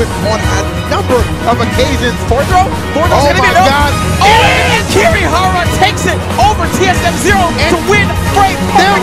proven on a number of occasions. Four throw? Four throw. Oh my God. Oh, and Kirihara takes it over TSM Zero and to win Freight Park